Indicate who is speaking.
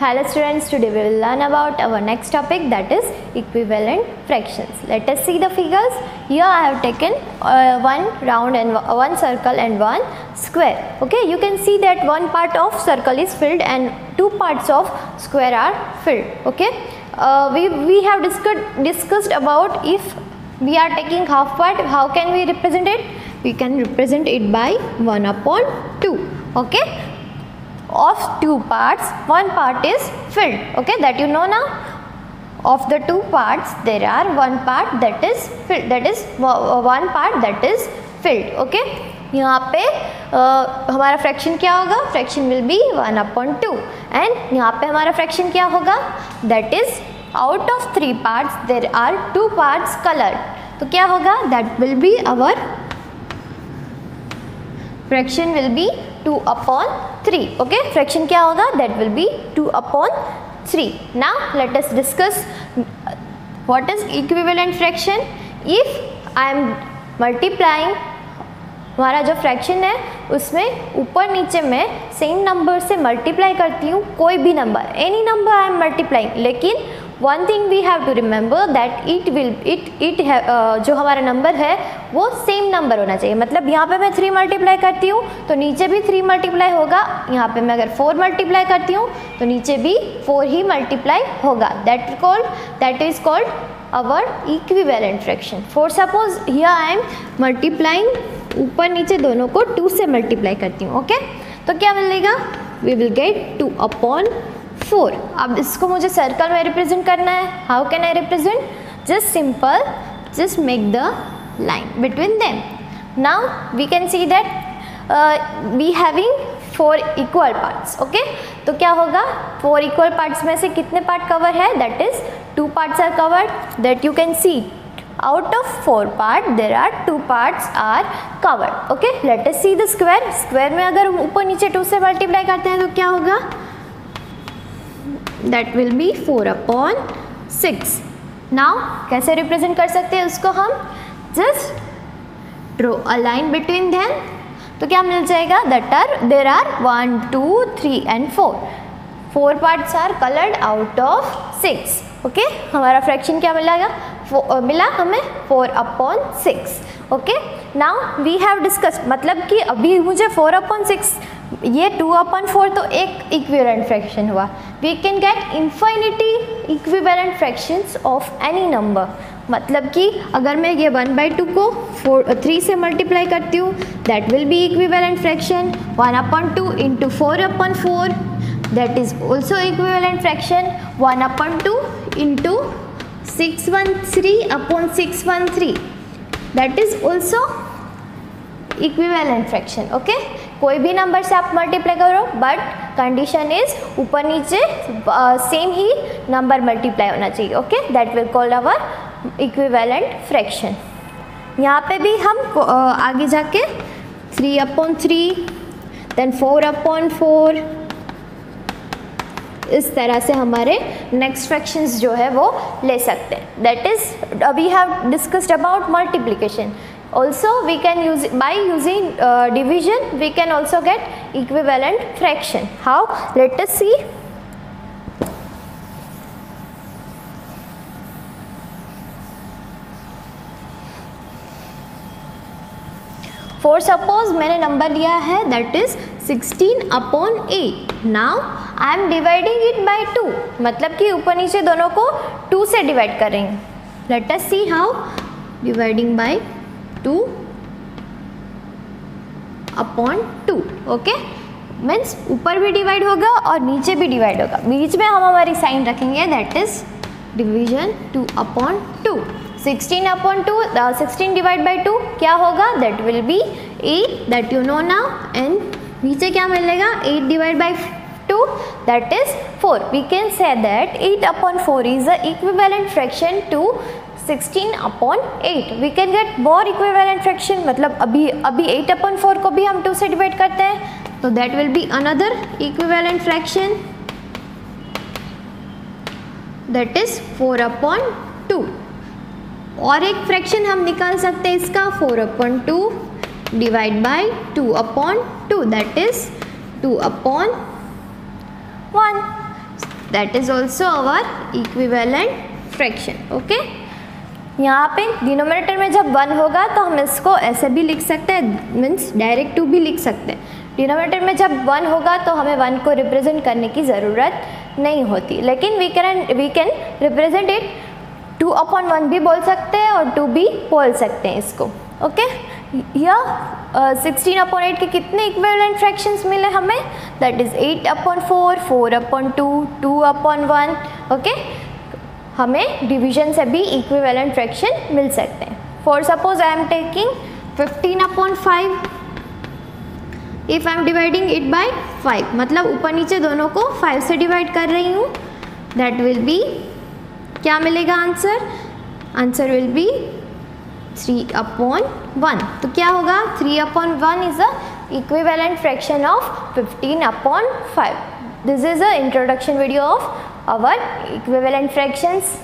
Speaker 1: Hello students, today we will learn about our next topic that is equivalent fractions. Let us see the figures. Here I have taken uh, one round and one circle and one square. Okay, you can see that one part of circle is filled and two parts of square are filled. Okay, uh, we, we have discussed, discussed about if we are taking half part, how can we represent it? We can represent it by 1 upon 2. Okay, of two parts one part is filled okay that you know now of the two parts there are one part that is filled that is one part that is filled okay यहाँ पे uh, हमारा fraction क्या होगा fraction will be one upon two and यहाँ पे हमारा fraction क्या होगा that is out of three parts there are two parts coloured तो क्या होगा that will be our fraction will be two upon three okay fraction क्या होगा that will be two upon three ना let's discuss what is equivalent fraction if I am multiplying हमारा जो fraction है, उसमें ऊपर नीचे में सेम नंबर से मल्टीप्लाई करती हूँ, कोई भी number any number I am multiplying लेकिन one thing we have to remember that it will it it जो हमारा नंबर है, वो सेम नंबर होना चाहिए। मतलब यहाँ पे मैं थ्री मल्टीप्लाई करती हूँ तो नीचे भी थ्री मल्टीप्लाई होगा। यहाँ पे मैं अगर फोर मल्टीप्लाई करती हूँ तो नीचे भी फोर ही मल्टीप्लाई होगा। That called that is called our equivalent fraction for suppose here I am multiplying ऊपर नीचे दोनों को टू से मल्टीप्लाई करती हूँ ओके okay? तो क्या मिलेगा? We will get two upon four अब इसको मुझे सर्कल में रिप्रेजेंट करना है. How can I represent just simple just make the line between them now we can see that be having four equal parts okay तो क्या होगा? Four equal parts में से कितने पार्ट कवर है? That is two parts are covered that you can see out of four part, there are two parts are covered, okay? Let us see the square. Square में अगर ऊपर नीचे to से multiply करते हैं तो क्या होगा? That will be four upon six now कैसे रिप्रेजेंट कर सकते हैं उसको हम? Just draw a line between them तो क्या मिल जाएगा? That are there are one two three and four four parts are coloured out of six okay हमारा फ्रैक्शन क्या मिलेगा? मिला हमें four upon six okay now we have discuss मतलब कि अभी मुझे फोर अपॉन सिक्स ये टू अपॉन फोर तो एक इक्विवेलेंट फ्रैक्शन हुआ। We can get infinity equivalent fractions of any number मतलब कि अगर मैं ये वन बाई टू को फोर थ्री से मल्टीप्लाई करती हूँ that will be equivalent fraction one upon two into four upon four that is also equivalent fraction one upon two into six one three upon six one three that is also equivalent fraction okay कोई भी number से आप multiply करो but condition is ऊपर नीचे same uh, ही number multiply होना चाहिए okay that will call our equivalent fraction यहाँ पे भी हम uh, आगे जाके three upon three then four upon four इस तरह से हमारे नेक्स्ट फ्रैक्शंस जो है वो ले सकते हैं. That is we have discussed about multiplication Also we can use by using uh, division we can also get equivalent fraction. How? Let us see. For suppose मैंने नंबर लिया है that is 16 upon 8 now I am dividing it by 2 मतलब कि ऊपर नीचे दोनों को 2 से डिवाइड करेंगे let us see how dividing by two upon two okay means ऊपर भी डिवाइड होगा और नीचे भी डिवाइड होगा। बीच में हम हमारी साइन रखेंगे that is division two upon two sixteen upon two sixteen divide by two क्या होगा? That will be eight that you know now and नीचे क्या मिलेगा eight divide by two that is four we can say that eight upon four is the equivalent fraction to 16 upon 8 we can get more equivalent fraction मतलब अभी अभी 8 upon 4 को भी हम 2 से डिवाइड करते हैं तो that will be another equivalent fraction that is 4 upon 2 और एक फ्रैक्शन हम निकाल सकते हैं इसका 4 upon two divide by 2 upon two that is 2 upon 1 that is also our equivalent fraction okay यहाँ पे डिनोमिनेटर में जब वन होगा तो हम इसको ऐसे भी लिख सकते हैं मीन्स डायरेक्ट टू भी लिख सकते हैं। डिनोमिनेटर में जब वन होगा तो हमें वन को रिप्रेजेंट करने की ज़रूरत नहीं होती। लेकिन we can we can represent it two upon one भी बोल सकते हैं और टू भी बोल सकते हैं इसको। ओके या सिक्सटीन अपॉन एट के कितने इक्वेलेंट फ्रैक्शंस मिले हमें? That is eight upon four four upon two two upon one okay हमें डिवीज़न से भी इक्विवेलेंट फ्रैक्शन मिल सकते हैं। For suppose I am taking fifteen upon five if I am dividing it by five मतलब ऊपर नीचे दोनों को फाइव से डिवाइड कर रही हूँ दैट विल बी क्या मिलेगा answer answer will be three upon one तो क्या होगा? Three upon one is a equivalent fraction of fifteen upon five this is a introduction video of our equivalent fractions